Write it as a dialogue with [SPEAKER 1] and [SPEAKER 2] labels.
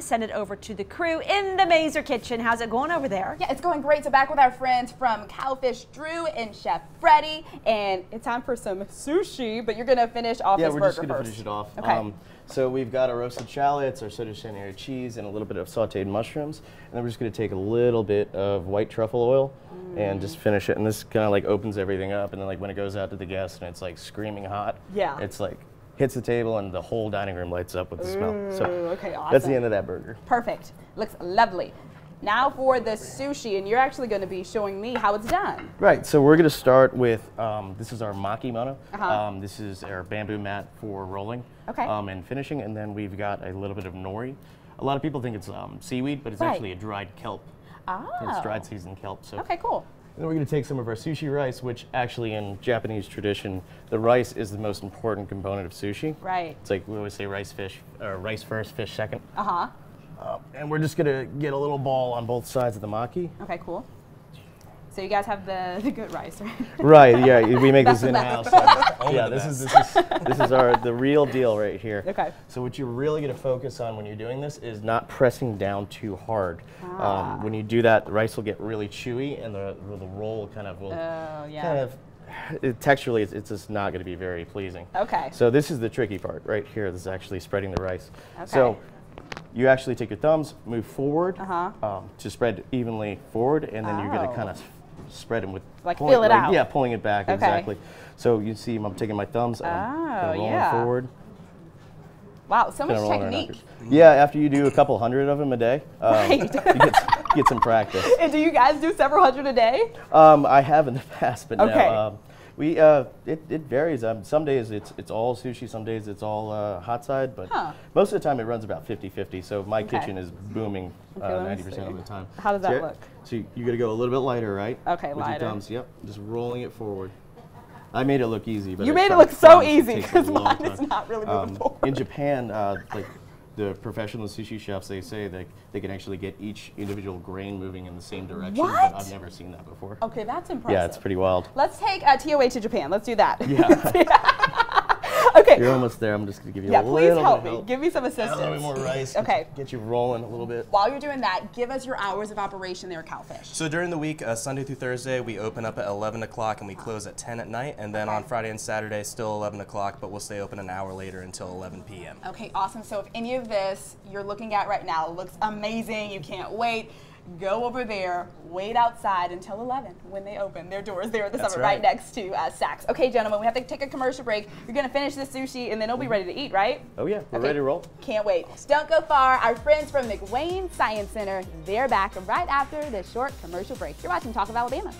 [SPEAKER 1] Send it over to the crew in the Mazer kitchen. How's it going over there?
[SPEAKER 2] Yeah, it's going great. So back with our friends from Cowfish Drew and Chef Freddy, and it's time for some sushi. But you're gonna finish off
[SPEAKER 3] yeah,
[SPEAKER 2] this
[SPEAKER 3] we're just gonna
[SPEAKER 2] first.
[SPEAKER 3] finish it off.
[SPEAKER 2] Okay.
[SPEAKER 3] Um, so we've got our roasted shallots, our Sottocenere cheese, and a little bit of sautéed mushrooms. And then we're just gonna take a little bit of white truffle oil and
[SPEAKER 2] Mm.
[SPEAKER 3] just finish it. And this kind of like opens everything up. And then like when it goes out to the guests and it's like screaming hot,
[SPEAKER 2] Yeah.
[SPEAKER 3] it's like hits the table and the whole dining room lights up with the smell. So
[SPEAKER 2] okay,
[SPEAKER 3] that's the end of that burger.
[SPEAKER 2] Perfect. Looks lovely. Now for the sushi, and you're actually going to be showing me how it's done.
[SPEAKER 3] Right, so we're gonna start with, um, this is our makimono.
[SPEAKER 2] Uh-huh.
[SPEAKER 3] Um, this is our bamboo mat for rolling
[SPEAKER 2] Okay.
[SPEAKER 3] um, and finishing, and then we've got a little bit of nori. A lot of people think it's um, seaweed, but it's
[SPEAKER 2] Right.
[SPEAKER 3] actually a dried kelp.
[SPEAKER 2] Oh.
[SPEAKER 3] It's dried seasoned kelp. So
[SPEAKER 2] Okay, cool.
[SPEAKER 3] And then we're gonna take some of our sushi rice, which actually in Japanese tradition, the rice is the most important component of sushi.
[SPEAKER 2] Right.
[SPEAKER 3] It's like we always say rice fish, or rice first, fish second.
[SPEAKER 2] Uh huh.
[SPEAKER 3] Um, and we're just gonna get a little ball on both sides of the maki.
[SPEAKER 2] Okay, cool. So you guys have the, the good rice, right?
[SPEAKER 3] Right. Yeah. We make this in house.
[SPEAKER 4] Only
[SPEAKER 3] yeah. This is this is this is our the real deal right here.
[SPEAKER 2] Okay.
[SPEAKER 3] So what you're really going to focus on when you're doing this is not pressing down too hard.
[SPEAKER 2] Ah.
[SPEAKER 3] Um, when you do that, the rice will get really chewy, and the the roll kind of will
[SPEAKER 2] Oh, yeah.
[SPEAKER 3] kind of it, texturally it's, it's just not going to be very pleasing.
[SPEAKER 2] Okay.
[SPEAKER 3] So this is the tricky part right here. This is actually spreading the rice.
[SPEAKER 2] Okay.
[SPEAKER 3] So you actually take your thumbs, move forward
[SPEAKER 2] Uh-huh.
[SPEAKER 3] um, to spread evenly forward, and then you're going
[SPEAKER 2] Oh.
[SPEAKER 3] to kind of spread them with
[SPEAKER 2] Like
[SPEAKER 3] pulling-
[SPEAKER 2] fill it out.
[SPEAKER 3] Yeah, pulling it back
[SPEAKER 2] Okay.
[SPEAKER 3] exactly. So you see, I'm taking my thumbs,
[SPEAKER 2] Oh,
[SPEAKER 3] kinda rolling
[SPEAKER 2] yeah.
[SPEAKER 3] forward.
[SPEAKER 2] Wow, so much
[SPEAKER 3] kinda rolling around
[SPEAKER 2] technique.
[SPEAKER 3] Yeah, after you do a couple hundred of them a day, um,
[SPEAKER 2] Right.
[SPEAKER 3] you get, get some practice.
[SPEAKER 2] And do you guys do several hundred a day?
[SPEAKER 3] Um, I have in the past, but
[SPEAKER 2] Okay.
[SPEAKER 3] no. Um, we uh, it, it varies. Um, some days it's it's all sushi. Some days it's all uh, hot side. But
[SPEAKER 2] Huh.
[SPEAKER 3] most of the time it runs about 50-50. So my
[SPEAKER 2] Okay.
[SPEAKER 3] kitchen is booming
[SPEAKER 2] Okay,
[SPEAKER 3] uh, ninety percent of the time.
[SPEAKER 2] How does that
[SPEAKER 3] you're-
[SPEAKER 2] look?
[SPEAKER 3] So you- you're gonna go a little bit lighter, right?
[SPEAKER 2] Okay,
[SPEAKER 3] With
[SPEAKER 2] lighter.
[SPEAKER 3] your thumbs. Yep. Just rolling it forward. I made it look easy, but
[SPEAKER 2] You made it look so easy,
[SPEAKER 3] takes a
[SPEAKER 2] 'cause
[SPEAKER 3] long
[SPEAKER 2] mine is not really moving
[SPEAKER 3] Um,
[SPEAKER 2] forward.
[SPEAKER 3] In Japan, uh, like the professional sushi chefs, they say that they can actually get each individual grain moving in the same direction.
[SPEAKER 2] What?
[SPEAKER 3] But I've never seen that before.
[SPEAKER 2] Okay, that's impressive.
[SPEAKER 3] Yeah, it's pretty wild.
[SPEAKER 2] Let's take uh, TOA to Japan. Let's do that.
[SPEAKER 3] Yeah.
[SPEAKER 2] okay.
[SPEAKER 3] You're almost there. I'm just gonna give you
[SPEAKER 2] yeah,
[SPEAKER 3] a little bit
[SPEAKER 2] me.
[SPEAKER 3] of help. me.
[SPEAKER 2] Give me some
[SPEAKER 3] Add a
[SPEAKER 2] assistance.
[SPEAKER 3] little bit more rice.
[SPEAKER 2] Okay.
[SPEAKER 3] Get you rolling a little bit.
[SPEAKER 2] While you're doing that, give us your hours of operation there, Cowfish.
[SPEAKER 4] So during the week, uh, Sunday through Thursday, we open up at 11 o'clock and we close at 10 at night. And then on Friday and Saturday, still 11 o'clock, but we'll stay open an hour later until 11 p.m.
[SPEAKER 2] Okay, awesome. So if any of this you're looking at right now looks amazing, you can't wait, go over there, wait outside until 11 when they open their doors there at the
[SPEAKER 4] That's
[SPEAKER 2] summit right.
[SPEAKER 4] right.
[SPEAKER 2] next to uh, Saks. Okay, gentlemen, we have to take a commercial break. You're gonna finish this sushi and then it'll be ready to eat, right?
[SPEAKER 3] Oh yeah, we're
[SPEAKER 2] Okay.
[SPEAKER 3] ready to roll.
[SPEAKER 2] Can't wait. Don't go far. Our friends from McWane Science Center, they're back right after this short commercial break. You're watching Talk of Alabama.